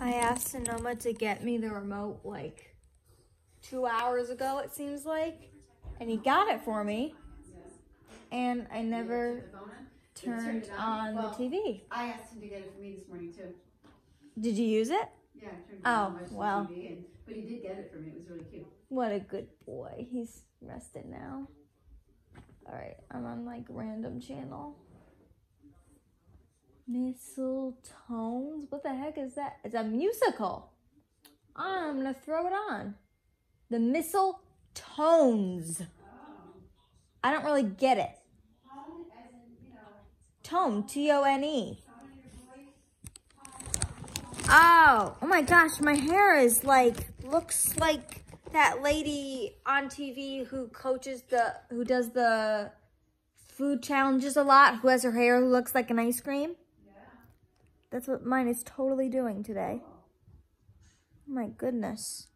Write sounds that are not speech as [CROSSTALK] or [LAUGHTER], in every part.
I asked Sonoma to get me the remote like two hours ago, it seems like. And he got it for me. And I never turned on? the TV. I asked him to get it for me this morning too. Did you use it? Yeah, I turned it Oh, on, the well. TV, and, but he did get it for me. It was really cute. What a good boy. He's rested now. Alright, I'm on like random channel. Mistletones? What the heck is that? It's a musical. I'm gonna throw it on. The Mistletones. I don't really get it. Tone, T O N E. Oh, oh my gosh, my hair is like, looks like that lady on TV who coaches the, who does the food challenges a lot, who has her hair who looks like an ice cream. That's what mine is totally doing today. My goodness.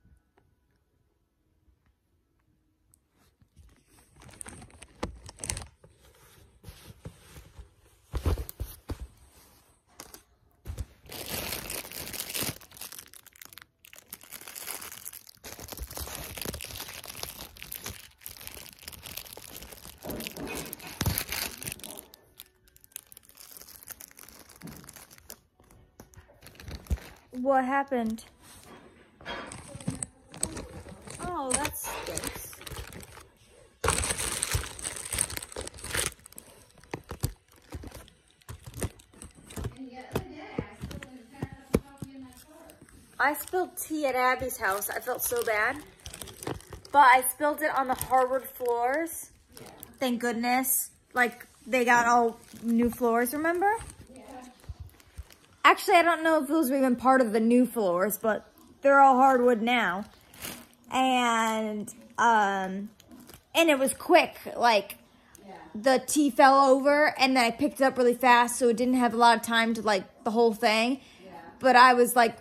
What happened? Oh, that stinks. I spilled tea at Abby's house. I felt so bad. But I spilled it on the hardwood floors. Thank goodness. Like, they got all new floors, remember? Actually, I don't know if those were even part of the new floors, but they're all hardwood now. And, um, and it was quick. Like, the tea fell over and then I picked it up really fast, so it didn't have a lot of time to, like, the whole thing. But I was, like,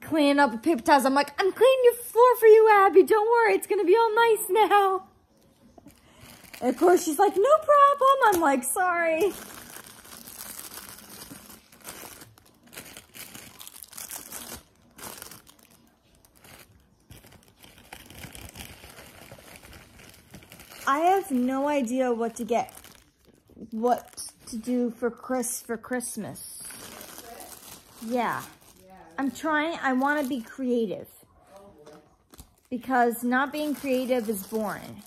cleaning up with paper towels. I'm like, I'm cleaning your floor for you, Abby. Don't worry. It's going to be all nice now. And of course, she's like, no problem. I'm like, sorry. I have no idea what to get, what to do for Chris for Christmas. Yeah. I'm trying, I want to be creative. Because not being creative is boring.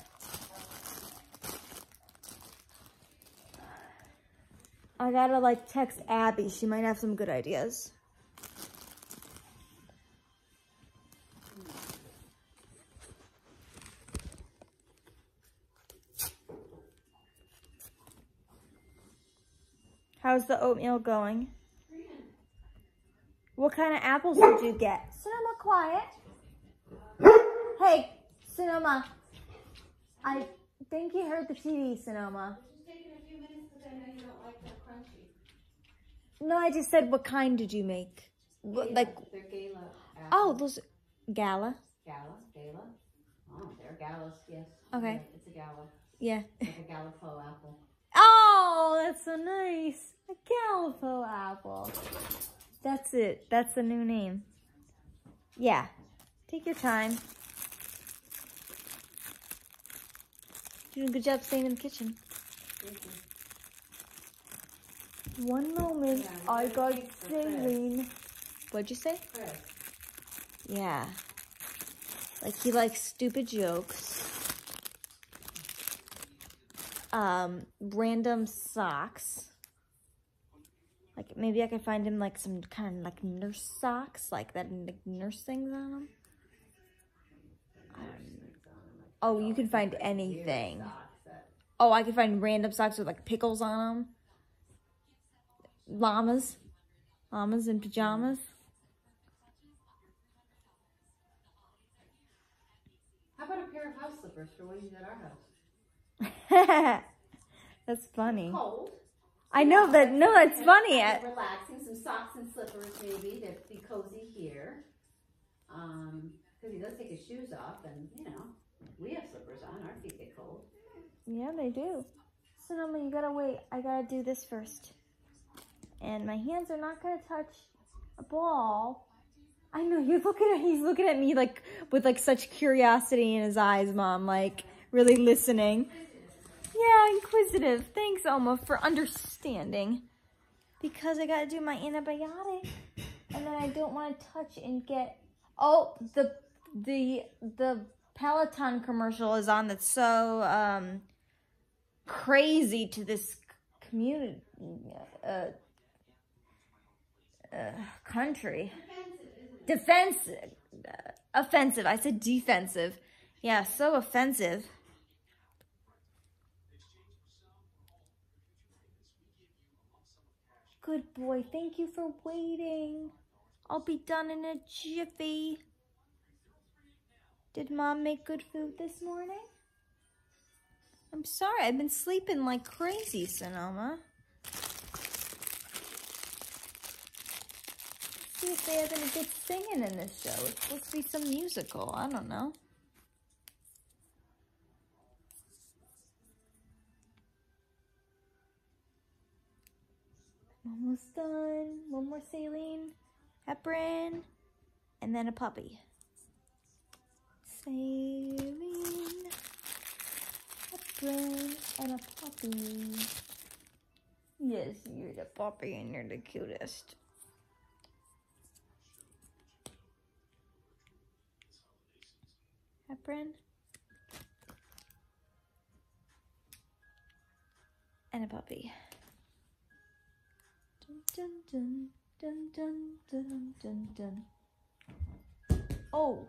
I gotta like text Abby. She might have some good ideas. How's the oatmeal going? What kind of apples did you get? Sonoma, quiet. Hey, Sonoma. I think you heard the TV, Sonoma. No, I just said, what kind did you make? What, like, They're gala. apples. oh, those gala. Gala, gala. Oh, they're galas, yes. Okay. Yeah, It's a gala, Yeah. like a Gallipo apple. Oh, that's so nice. A Gallipo apple. That's it. That's the new name. Yeah. Take your time. You're Doing a good job staying in the kitchen. One moment, Yeah, I got thanks for Chris. sailing. What'd you say? Chris. Yeah. Like he likes stupid jokes. Um, random socks. Like maybe I could find him like some kind of like nurse socks, like that like nurse things on them. Oh, you can find anything. Oh, I can find random socks with like pickles on them. Llamas. Llamas in pajamas. How about a pair of house slippers for when he's at our house? [LAUGHS] That's funny. Cold. I know but No, that's funny. And I- relaxing, some socks and slippers maybe to be cozy here. Um, because he does take his shoes off, and you know, we have slippers on. Our feet get cold. Yeah, they do. Sonoma, you gotta wait. I gotta do this first. And my hands are not gonna touch a ball I know you're looking at he's looking at me like with like such curiosity in his eyes, mom, like really listening. Yeah, inquisitive. Thanks, Alma, for understanding. Because I gotta do my antibiotic. And then I don't want to touch and get Oh, the the the Peloton commercial is on that's so um crazy to this community uh, uh, country. Defensive. Uh, offensive. I said defensive. Yeah, so offensive. Good boy. Thank you for waiting. I'll be done in a jiffy. Did mom make good food this morning? I'm sorry, I've been sleeping like crazy, Sonoma. see if they have any good singing in this show. It's supposed to be some musical. I don't know. Almost done. One more saline, heparin, and then a puppy. Saline, heparin, and a puppy. Yes, you're the puppy and you're the cutest. heparin, and a puppy. Dun, dun, dun, dun, dun, dun, dun. Oh,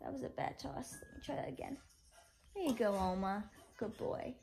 that was a bad toss. Let me try that again. There you go, Oma. Good boy.